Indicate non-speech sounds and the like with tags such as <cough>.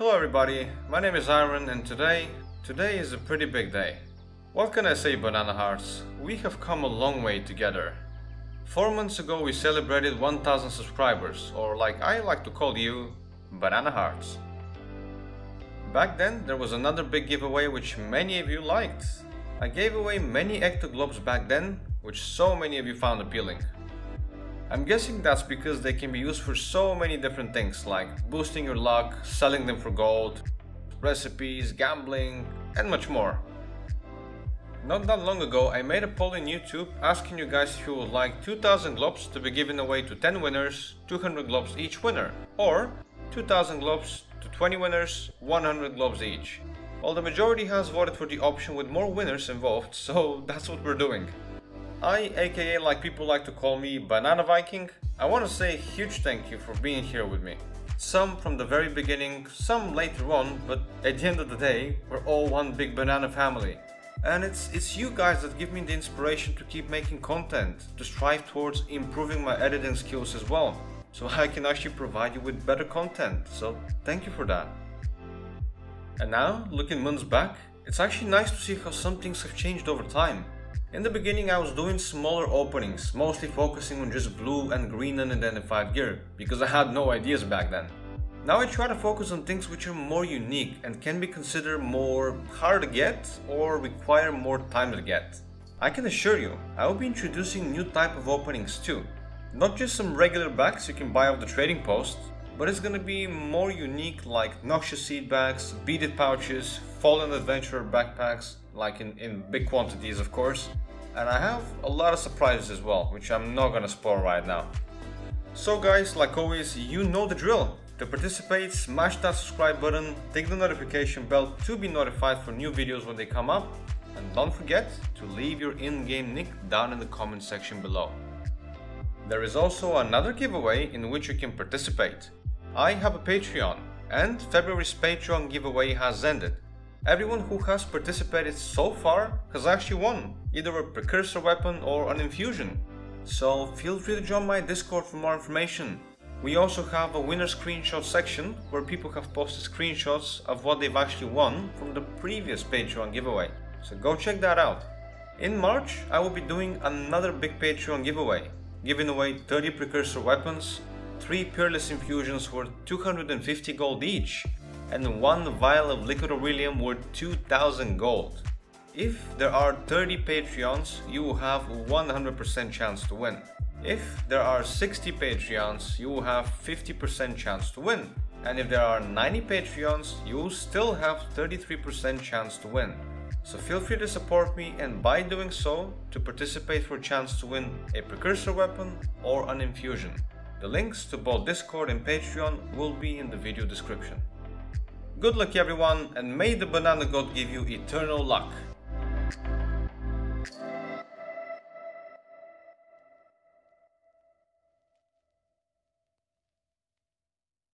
Hello everybody, my name is Iron and today, today is a pretty big day. What can I say Banana Hearts? We have come a long way together. Four months ago we celebrated 1000 subscribers, or like I like to call you, Banana Hearts. Back then there was another big giveaway which many of you liked. I gave away many Ecto Globes back then, which so many of you found appealing. I'm guessing that's because they can be used for so many different things like boosting your luck, selling them for gold, recipes, gambling, and much more. Not that long ago I made a poll in YouTube asking you guys if you would like 2000 globes to be given away to 10 winners, 200 globes each winner, or 2000 globes to 20 winners, 100 globes each. Well the majority has voted for the option with more winners involved, <laughs> so that's what we're doing. I, aka like people like to call me Banana Viking, I want to say a huge thank you for being here with me. Some from the very beginning, some later on, but at the end of the day, we're all one big banana family. And it's, it's you guys that give me the inspiration to keep making content, to strive towards improving my editing skills as well, so I can actually provide you with better content, so thank you for that. And now, looking months back, it's actually nice to see how some things have changed over time. In the beginning I was doing smaller openings, mostly focusing on just blue and green unidentified gear, because I had no ideas back then. Now I try to focus on things which are more unique and can be considered more hard to get or require more time to get. I can assure you, I will be introducing new type of openings too. Not just some regular bags you can buy off the trading post, but it's gonna be more unique like noxious seed bags, beaded pouches, fallen adventurer backpacks, like in, in big quantities of course. And I have a lot of surprises as well, which I'm not gonna spoil right now. So guys, like always, you know the drill. To participate, smash that subscribe button, tick the notification bell to be notified for new videos when they come up, and don't forget to leave your in-game nick down in the comment section below. There is also another giveaway in which you can participate. I have a Patreon, and February's Patreon giveaway has ended. Everyone who has participated so far has actually won, either a precursor weapon or an infusion. So feel free to join my Discord for more information. We also have a winner screenshot section where people have posted screenshots of what they've actually won from the previous Patreon giveaway. So go check that out. In March, I will be doing another big Patreon giveaway, giving away 30 precursor weapons, 3 peerless infusions worth 250 gold each, and one vial of liquid aurillium worth 2000 gold. If there are 30 Patreons, you will have 100% chance to win. If there are 60 Patreons, you will have 50% chance to win. And if there are 90 Patreons, you will still have 33% chance to win. So feel free to support me and by doing so, to participate for a chance to win a precursor weapon or an infusion. The links to both Discord and Patreon will be in the video description. Good luck everyone and may the banana god give you eternal luck.